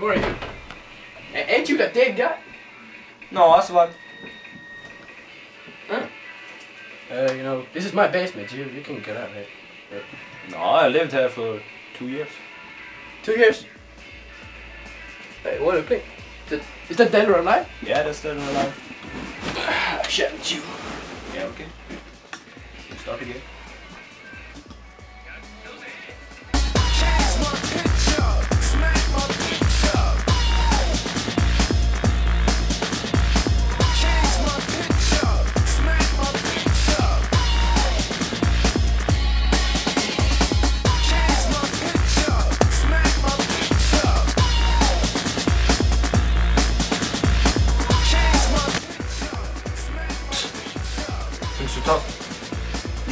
Who are you? A- ain't you that dead guy? No, that's what. Uh, you know, this is my basement. You you can get out of here. No, I lived here for two years. Two years. Hey, what a thing. Is that dead or alive? Yeah, that's dead or alive. Shit, you. Yeah, okay. Start again.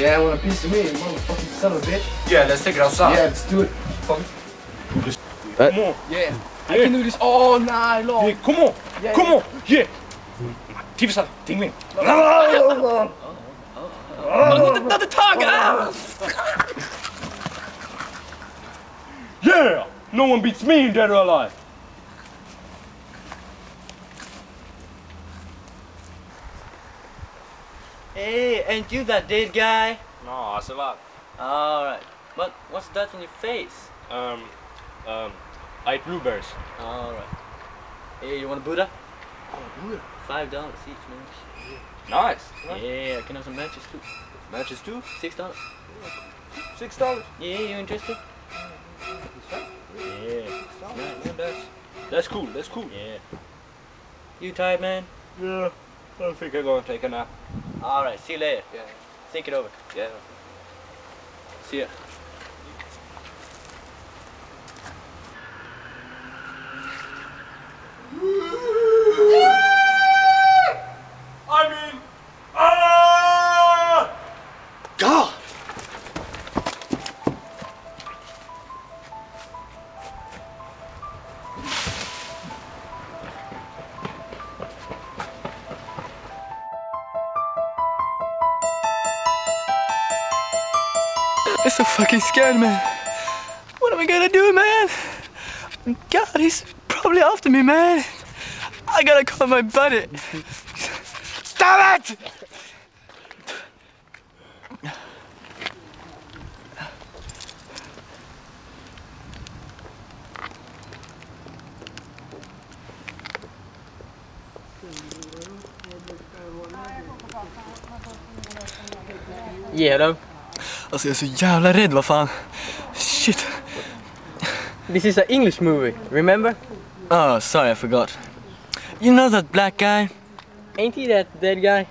Yeah, I want a piece of me, you motherfucking son of a bitch. Yeah, let's take it outside. Yeah, let's do it. Come on. Yeah. I can do this all night long. Yeah, come on. Yeah, come yeah. on. Yeah. Tivsa, tingling. Not the tongue! Ah! Yeah! No one beats me in Dead or Alive. Hey, ain't you that dead guy? No, I lot. Alright. But what's that in your face? Um, um, I eat blueberries. Alright. Hey, you want a Buddha? Buddha? Five dollars each, man. Nice. Yeah, I can have some matches too. Matches too? Six dollars. Six dollars. Yeah, you interested? Yeah. Yeah, that's, That's cool. That's cool. yeah. You tired, man? Yeah. I think I'm gonna take a nap. Alright, see you later. Yeah. Think it over. Yeah. See ya. I'm so fucking scared, man. What am I gonna do, man? God, he's probably after me, man. I gotta call my buddy. Stop it! Yeah, då. Alltså jag är så jävla rädd, vad fan. Shit. This is an English movie, remember? Oh, sorry, I forgot. You know that black guy? Ain't he that dead guy?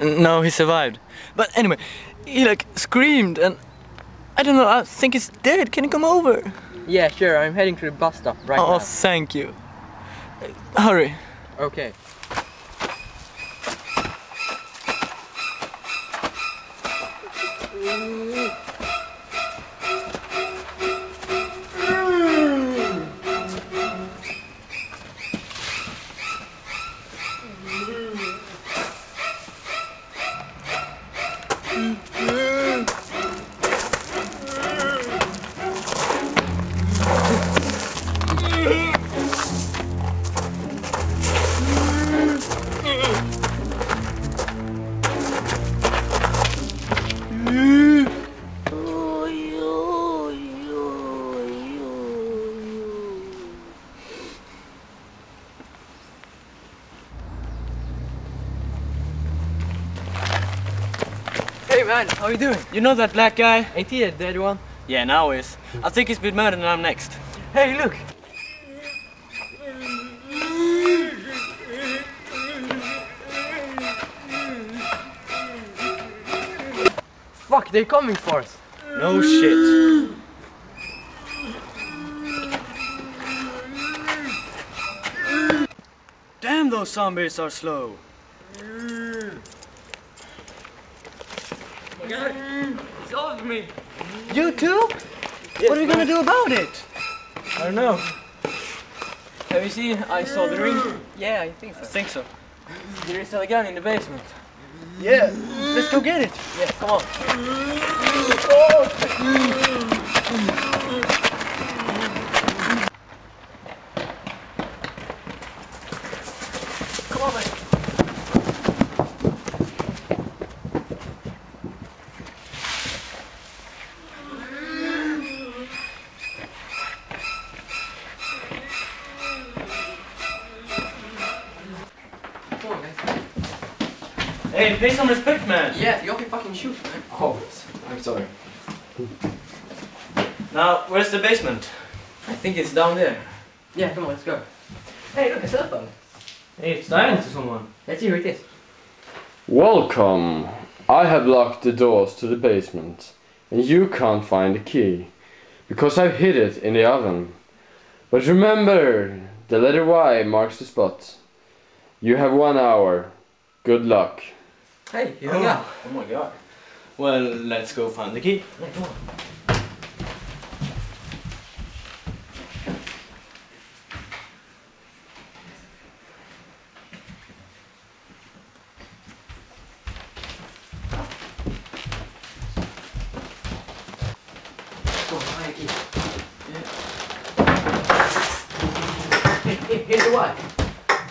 No, he survived. But anyway, he like screamed and I don't know, I think he's dead. Can you come over? Yeah, sure. I'm heading to the bus stop right oh, now. Oh, thank you. Hurry. Okay. Man, how you doing? You know that black guy? Ain't he a dead one? Yeah, now he is. I think he's been murdered and I'm next. Hey, look. Fuck, they're coming for us. No shit. Damn, those zombies are slow. God, me. You too? Yes, what are we going to do about it? I don't know. Have you seen I saw the ring? Yeah, I think so. I think so. There is a gun in the basement. Yeah, let's go get it. Yeah, come on. Oh. Come on, man. Hey, pay some respect, man. Yeah, you have your fucking shoes, man. Oh, I'm sorry. Now, where's the basement? I think it's down there. Yeah, come on, let's go. Hey, look, a cell phone. Hey, it's dialing to someone. Let's see who it is. Welcome. I have locked the doors to the basement, and you can't find the key because I've hid it in the oven. But remember, the letter Y marks the spot. You have one hour. Good luck. Hey, you hung up. Oh my god. Well, let's go find the key. Yeah, come on. Come on, find the key. Here, here, here's the one.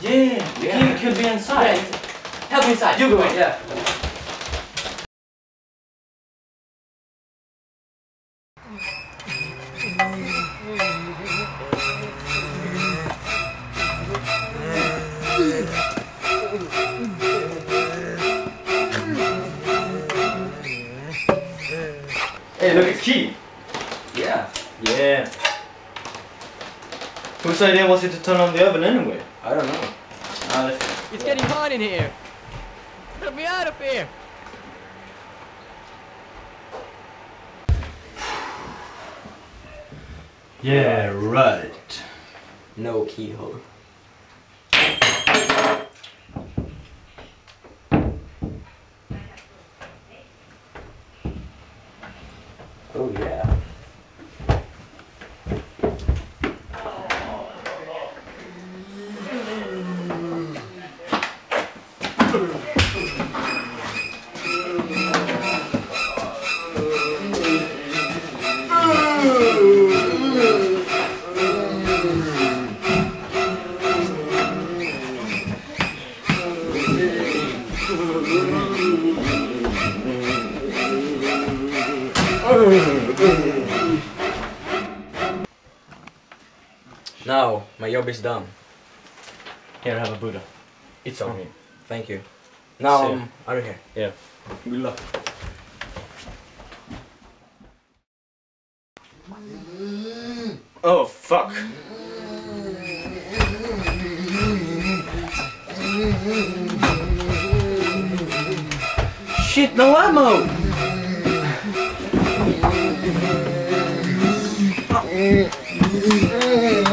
Yeah, the Yeah. key could be inside. Help me inside. You go in. Yeah. Hey, look, it's key. Yeah. Yeah. Whose idea was it to turn on the oven anyway? I don't know. Let's- It's getting hot in here. Let me out of here. Yeah, right. No keyhole. Now my job is done. Here, have a Buddha. It's on oh. me. Thank you. Now I'm out of here. Yeah. Good luck. Oh, fuck. Shit, no ammo! Yes, our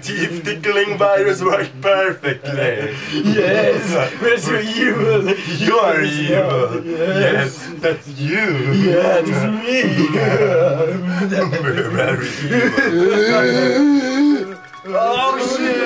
teeth tickling virus worked perfectly. Yes, where's your evil? You are evil. Yes, that's you. Yeah, it's me. Very evil. oh shit!